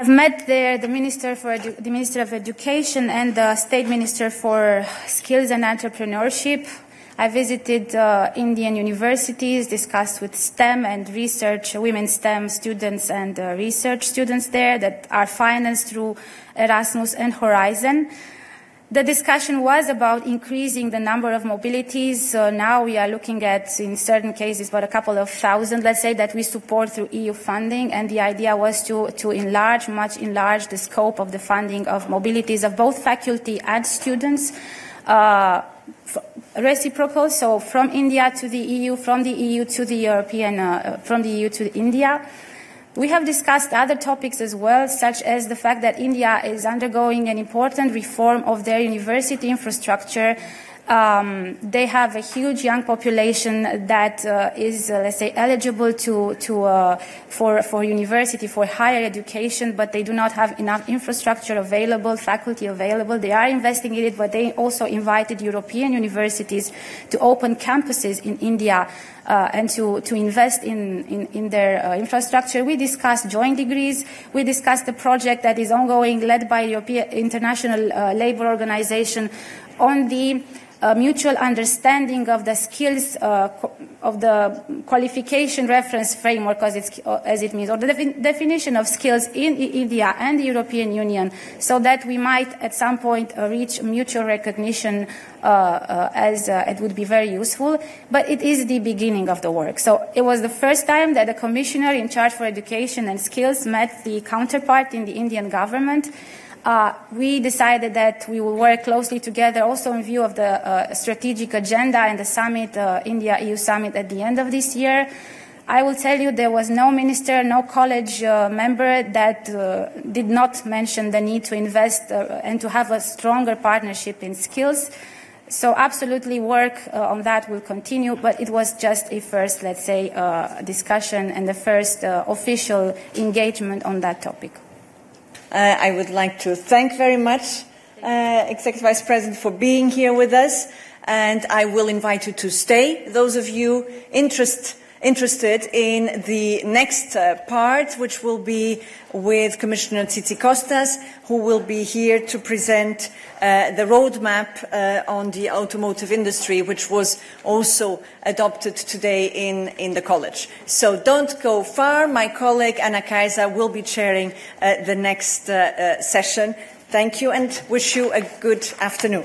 I've met there the Minister for Edu- the Minister of Education and the State Minister for Skills and Entrepreneurship. I visited uh, Indian universities, discussed with STEM and research, women STEM students and uh, research students there that are financed through Erasmus and Horizon. The discussion was about increasing the number of mobilities. So now we are looking at, in certain cases, about a couple of thousand, let's say, that we support through EU funding. And the idea was to, to enlarge, much enlarge the scope of the funding of mobilities of both faculty and students. Uh, reciprocal, so from India to the EU, from the EU to the European, uh, from the EU to India. We have discussed other topics as well, such as the fact that India is undergoing an important reform of their university infrastructure. Um, they have a huge young population that uh, is, uh, let's say, eligible to, to uh, for, for university, for higher education, but they do not have enough infrastructure available, faculty available. They are investing in it, but they also invited European universities to open campuses in India uh, and to, to invest in, in, in their uh, infrastructure. We discussed joint degrees. We discussed the project that is ongoing, led by European International uh, Labour Organization, on the uh, mutual understanding of the skills uh, of the qualification reference framework as, it's, uh, as it means, or the defi- definition of skills in India and the European Union, so that we might at some point uh, reach mutual recognition uh, uh, as it would be very useful. But it is the beginning of the work. So it was the first time that the commissioner in charge for education and skills met the counterpart in the Indian government. Uh, we decided that we will work closely together also in view of the uh, strategic agenda and the summit, uh, India EU summit at the end of this year. I will tell you there was no minister, no college uh, member that uh, did not mention the need to invest uh, and to have a stronger partnership in skills. So absolutely work on that will continue, but it was just a first, let's say, discussion and the first official engagement on that topic. Uh, I would like to thank very much uh, Executive Vice President for being here with us, and I will invite you to stay. Those of you interest, interested in the next uh, part, which will be with Commissioner Tzitzikostas, who will be here to present uh, the roadmap uh, on the automotive industry, which was also adopted today in, in the college. So don't go far. My colleague Anna-Kaisa will be chairing uh, the next uh, uh, session. Thank you and wish you a good afternoon.